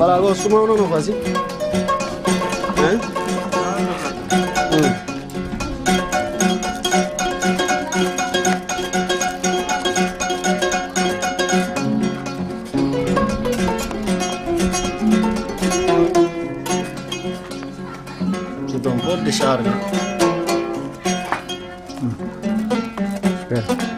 Para sumar não não fazer. Hein? Hum. Então pode deixar, né? Hum. Espera.